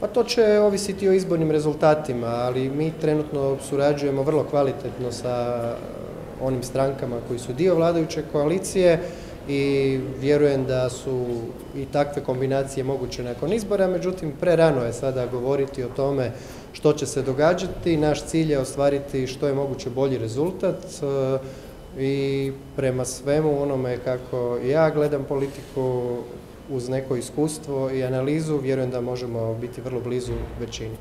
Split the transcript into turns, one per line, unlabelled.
Pa to će ovisiti o izbornim rezultatima, ali mi trenutno surađujemo vrlo kvalitetno sa onim strankama koji su dio vladajuće koalicije i vjerujem da su i takve kombinacije moguće nakon izbora, međutim prerano je sada govoriti o tome što će se događati. Naš cilj je ostvariti što je moguće bolji rezultat e, i prema svemu onome kako ja gledam politiku uz neko iskustvo i analizu vjerujem da možemo biti vrlo blizu većini.